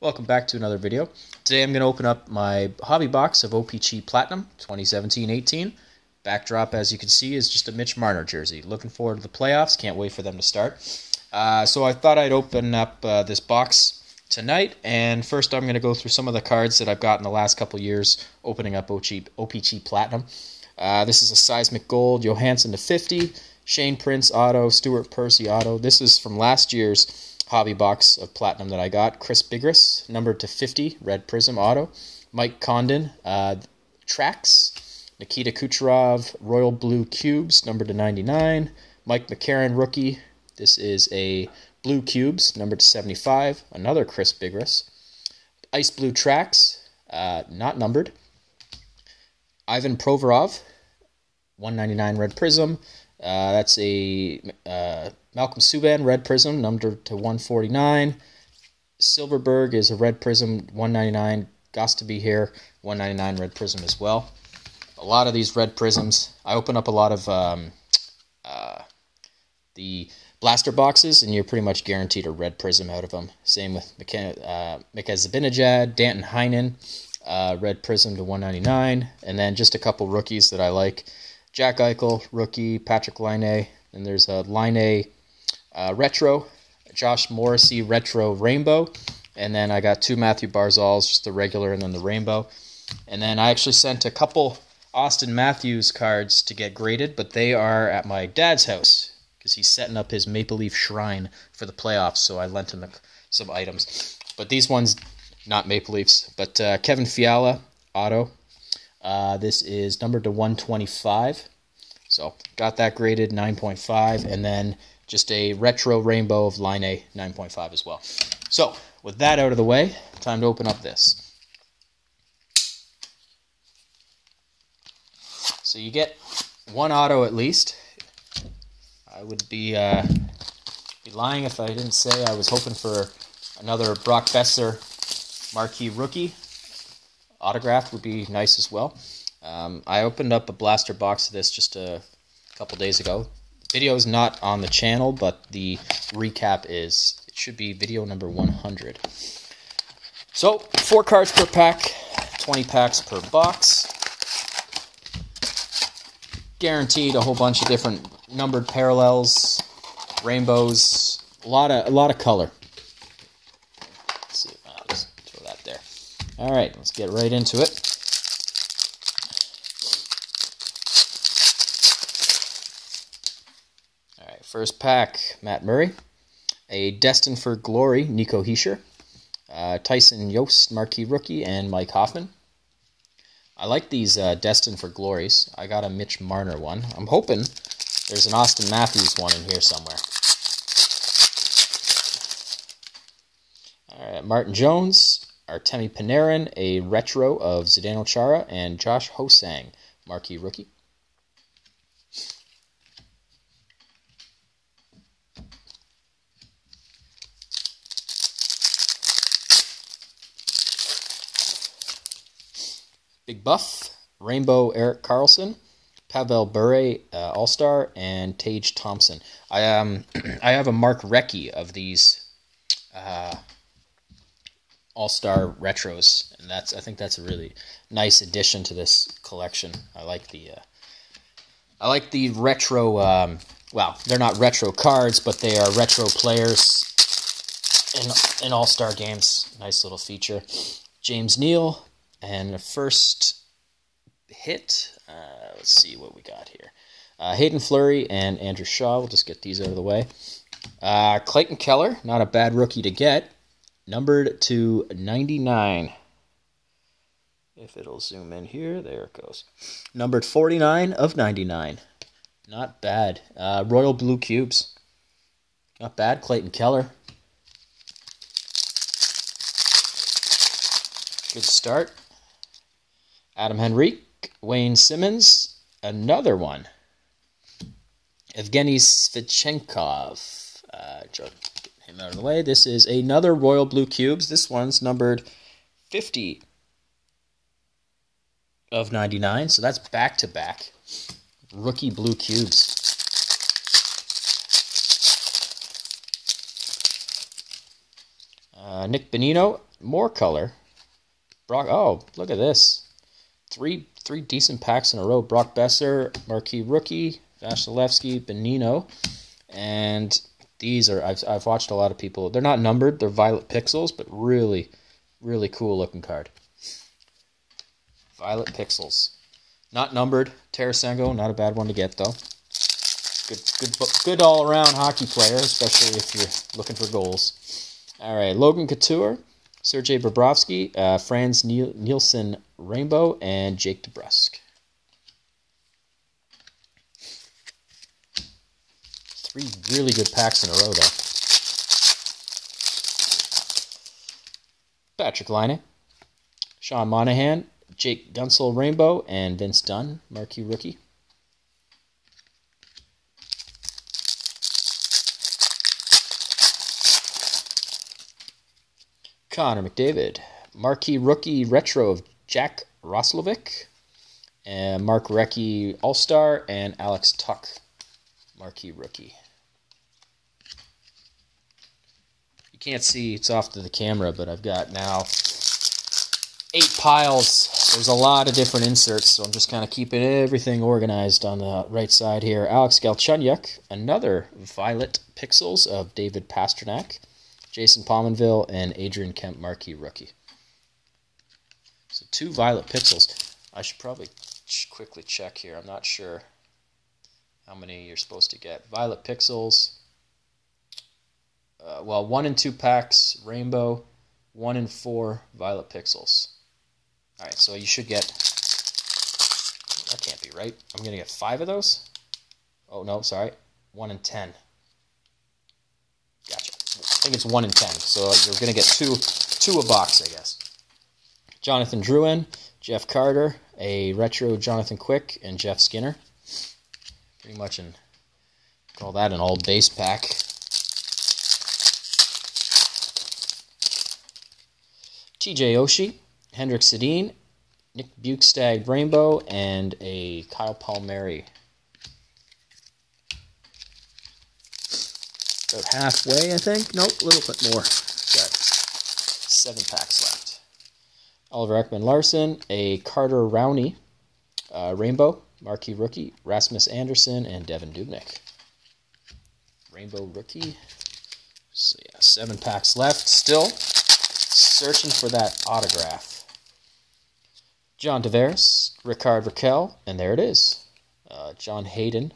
Welcome back to another video. Today I'm going to open up my hobby box of OPC Platinum 2017-18. Backdrop, as you can see, is just a Mitch Marner jersey. Looking forward to the playoffs. Can't wait for them to start. Uh, so I thought I'd open up uh, this box tonight. And first I'm going to go through some of the cards that I've got in the last couple years opening up OPC Platinum. Uh, this is a Seismic Gold, Johansson to 50, Shane Prince Auto, Stuart Percy Auto. This is from last year's hobby box of platinum that I got. Chris Bigras, numbered to 50, red prism auto. Mike Condon, uh, tracks. Nikita Kucherov, royal blue cubes, numbered to 99. Mike McCarron, rookie. This is a blue cubes, numbered to 75. Another Chris Bigras. Ice blue tracks, uh, not numbered. Ivan Provorov, 199 red prism. Uh, that's a uh, Malcolm Subban, red prism, numbered to 149. Silverberg is a red prism, 199. Gostisbehere, 199 red prism as well. A lot of these red prisms. I open up a lot of um, uh, the blaster boxes, and you're pretty much guaranteed a red prism out of them. Same with Mika, uh, Zibanejad, Danton Heinen, uh, red prism to 199, and then just a couple rookies that I like. Jack Eichel, rookie, Patrik Laine, and there's a Laine uh, retro, Josh Morrissey retro rainbow, and then I got two Mathew Barzals, just the regular and then the rainbow. And then I actually sent a couple Auston Matthews cards to get graded, but they are at my dad's house because he's setting up his Maple Leaf shrine for the playoffs. So I lent him some items. But these ones, not Maple Leafs, but uh, Kevin Fiala auto uh, this is numbered to 125. So got that graded 9.5, and then just a retro rainbow of Laine 9.5 as well. So with that out of the way, time to open up this. So you get one auto at least. I would be uh, be lying if I didn't say I was hoping for another Brock Boeser marquee rookie autographed would be nice as well. Um, I opened up a blaster box of this just a couple days ago. Video is not on the channel, but the recap is. It should be video number 100. So, four cards per pack, 20 packs per box. Guaranteed a whole bunch of different numbered parallels, rainbows, a lot of a lot of color. See, throw that there. All right, let's get right into it. First pack, Matt Murray. A Destined for Glory, Nico Hischier. Uh, Tyson Jost, marquee rookie, and Mike Hoffman. I like these uh, Destined for Glories. I got a Mitch Marner one. I'm hoping there's an Auston Matthews one in here somewhere. All right, Martin Jones, Artemi Panarin, a retro of Zdeno Chara, and Josh Ho-Sang, marquee rookie. Big Buff, Rainbow Erik Karlsson, Pavel Bure uh, All Star, and Tage Thompson. I um I have a Mark Recchi of these uh, all Star retros, and that's I think that's a really nice addition to this collection. I like the uh, I like the retro. Um, well, they're not retro cards, but they are retro players in in All Star games. Nice little feature. James Neal and the first hit. Uh, let's see what we got here. Uh, Haydn Fleury and Andrew Shaw. We'll just get these out of the way. Uh, Clayton Keller, not a bad rookie to get numbered to 99. If it'll zoom in here, there it goes. Numbered 49 of 99. Not bad. Uh, Royal Blue Cubes. Not bad. Clayton Keller. Good start. Adam Henrique. Wayne Simmonds, Another one. Evgeny Svechnikov. Uh, him out of the way. This is another Royal Blue Cubes. This one's numbered 50 of 99. So that's back to back. Rookie Blue Cubes. Uh, Nick Bonino, more color. Brock. Oh, look at this. Three three decent packs in a row. Brock Boeser, Marquee Rookie, Vasilevskiy, Bonino, and these are I've I've watched a lot of people. They're not numbered. They're violet pixels, but really, really cool looking card. Violet pixels, not numbered. Tarasenko, not a bad one to get though. Good good good all around hockey player, especially if you're looking for goals. All right, Logan Couture, Sergei Bobrovsky, uh, Frans Nielsen Rainbow, and Jake DeBrusk. Three really good packs in a row, though. Patrik Laine, Sean Monahan, Jake Guentzel Rainbow, and Vince Dunn, marquee rookie. Connor McDavid, marquee rookie retro of Jack Roslovic, and Mark Recchi All Star, and Alex Tuch, marquee rookie. You can't see, it's off to the camera, but I've got now eight piles. There's a lot of different inserts, so I'm just kind of keeping everything organized on the right side here. Alex Galchenyuk, another Violet Pixels of David Pastrnak, Jason Pominville, and Adrian Kemp Marquee Rookie. So two Violet Pixels. I should probably quickly check here. I'm not sure how many you're supposed to get. Violet Pixels, uh, well, one in two packs, rainbow, one in four violet pixels. All right, so you should get, that can't be right. I'm going to get five of those. Oh, no, sorry. One in ten. Think it's one in ten. So you're going to get two, two a box, I guess. Jonathan Drouin, Jeff Carter, a retro Jonathan Quick, and Jeff Skinner. Pretty much in, call that an all base pack. TJ Oshie, Henrik Sedin, Nick Bjugstad Rainbow, and a Kyle Palmieri. About halfway, I think. Nope, a little bit more. Got seven packs left. Oliver Ekman Larsson, a Carter Rowney uh, Rainbow, Marquee Rookie, Rasmus Andersson, and Devan Dubnyk. Rainbow Rookie. So yeah, seven packs left still searching for that autograph. John Tavares, Rickard Rakell, and there it is. Uh, John Hayden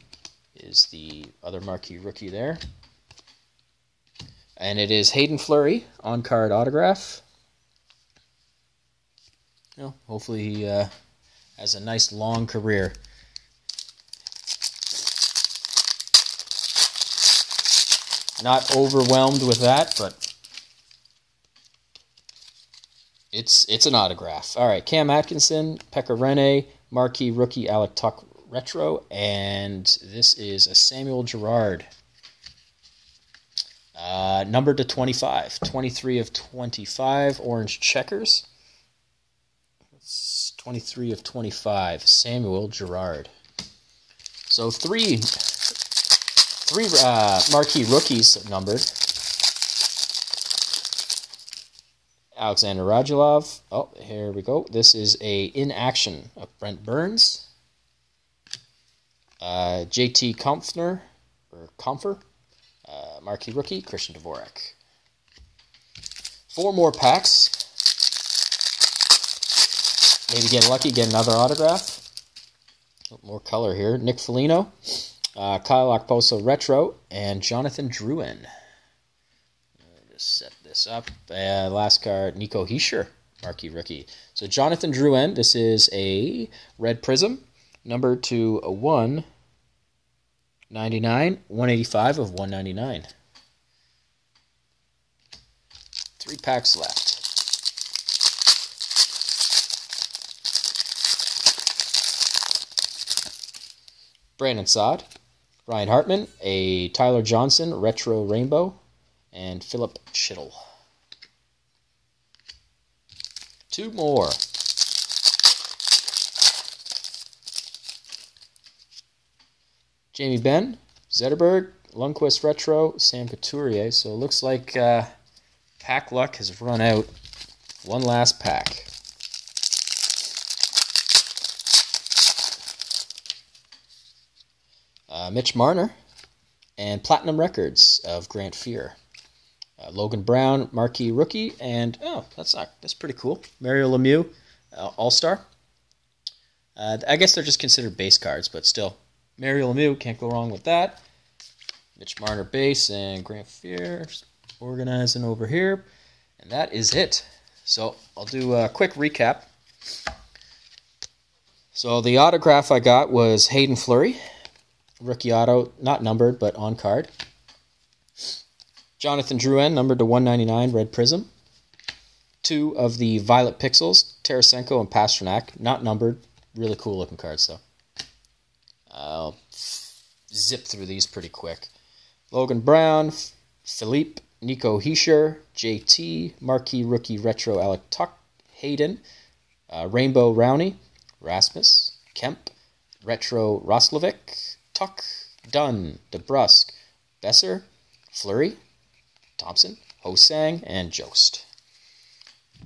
is the other marquee rookie there. And it is Haydn Fleury on card autograph. You hopefully he uh, has a nice long career. Not overwhelmed with that, but it's it's an autograph. All right, Cam Atkinson, Pekka Rinne, marquee rookie Alec Tuch retro, and this is a Samuel Girard. Uh, numbered to 25. 23 of 25, orange checkers. It's 23 of 25, Samuel Girard. So three, three uh, marquee rookies numbered. Alexander Radulov. Oh, here we go. This is a in action of Brent Burns. Uh, JT Compher, or Compher, uh, marquee rookie, Christian Dvorak. Four more packs. Maybe get lucky, get another autograph. More color here. Nick Foligno, uh, Kyle Okposo Retro, and Jonathan Drouin. Just set this up. Uh, last card, Nico Hischier, marquee rookie. So Jonathan Drouin, this is a red prism, number to a 199, 185 of 199. Three packs left. Brandon Saad, Ryan Hartman, a Tyler Johnson retro rainbow, and Filip Chytil. Two more. Jamie Benn, Zetterberg, Lundqvist Retro, Sam Couturier. So it looks like uh, pack luck has run out One last pack. Uh, Mitch Marner and Platinum Records of Grant Fuhr. Uh, Logan Brown, marquee rookie, and oh, that's not that's pretty cool. Mario Lemieux, uh, All Star. Uh, I guess they're just considered base cards, but still, Mario Lemieux can't go wrong with that. Mitch Marner base and Grant Fuhr organizing over here, and that is it. So I'll do a quick recap. So the autograph I got was Haydn Fleury, rookie auto, not numbered but on card. Jonathan Drouin, numbered to 199, red prism. Two of the Violet Pixels, Tarasenko and Pastrnak, not numbered. Really cool looking cards, though. I'll zip through these pretty quick. Logan Brown, Philippe, Nico Hischier, JT, Marquee Rookie Retro Alec Tuch, Hayden, uh, Rainbow Rowney, Rasmus, Kemp, Retro Roslovic, Tuch, Dunn, DeBrusk, Boeser, Fleury, Thompson, Ho-Sang, and Jost.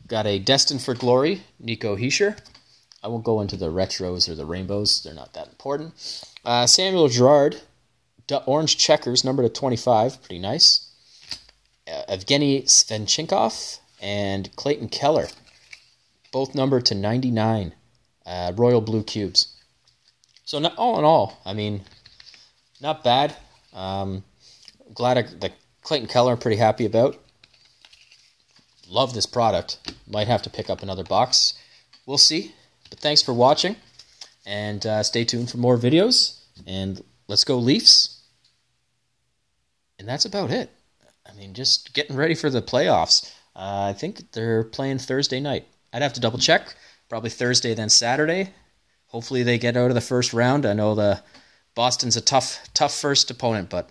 Got a Destined for Glory, Nico Hischier. I won't go into the retros or the rainbows. They're not that important. Uh, Samuel Girard, orange checkers, number to 25. Pretty nice. Uh, Evgeny Svechnikov and Clayton Keller, both numbered to 99. Uh, Royal Blue Cubes. So not, all in all, I mean, not bad. Um, glad I, the Clayton Keller, I'm pretty happy about. Love this product. Might have to pick up another box. We'll see. But thanks for watching. And uh, stay tuned for more videos. And let's go Leafs. And that's about it. I mean, just getting ready for the playoffs. Uh, I think they're playing Thursday night. I'd have to double check. Probably Thursday, then Saturday. Hopefully they get out of the first round. I know the Boston's a tough, tough first opponent, but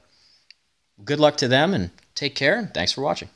good luck to them and take care. And thanks for watching.